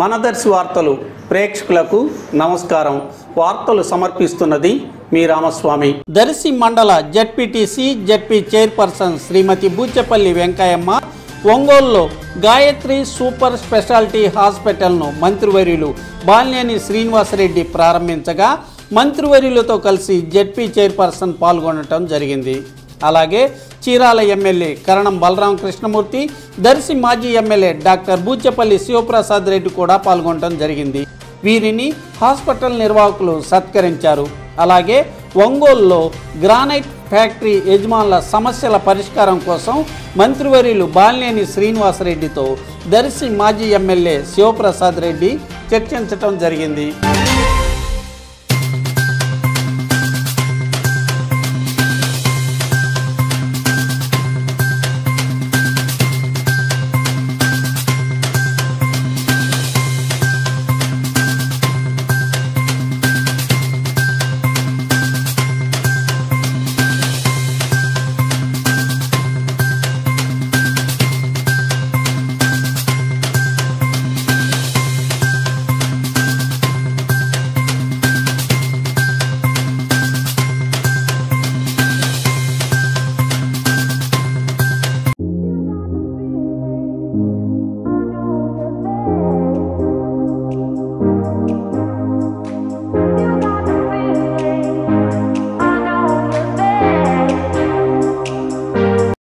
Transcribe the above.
మనదర్శి వార్తలు ప్రేక్షకులకు నమస్కారం. వార్తలు సమర్పిస్తున్నది మీ రామస్వామి. దర్శి మండల ZPTC ZP chairperson Srimathi Buchepalli Venkayamma ఒంగోలులో గాయత్రి సూపర్ స్పెషాలిటీ హాస్పిటల్ను మంత్రివర్యులు బాలినేని శ్రీనివాసరెడ్డి ప్రారంభించగా మంత్రివర్యులతో కలిసి జడ్పీ చైర్పర్సన్ పాల్గొనటం జరిగింది. అలాగే చీరాల ఎమ్మెల్యే కరణం బలరాం కృష్ణమూర్తి దర్శి మాజీ ఎమ్మెల్యే డాక్టర్ బూచెపల్లి శివప్రసాద్ రెడ్డి కూడా పాల్గొనడం జరిగింది. వీరిని హాస్పిటల్ నిర్వాహకులు సత్కరించారు. అలాగే ఒంగోలులో గ్రానైట్ ఫ్యాక్టరీ యజమానుల సమస్యల పరిష్కారం కోసం మంత్రివర్యులు బాలినేని శ్రీనివాసరెడ్డితో దర్శి మాజీ ఎమ్మెల్యే శివప్రసాద్ రెడ్డి చర్చించటం జరిగింది.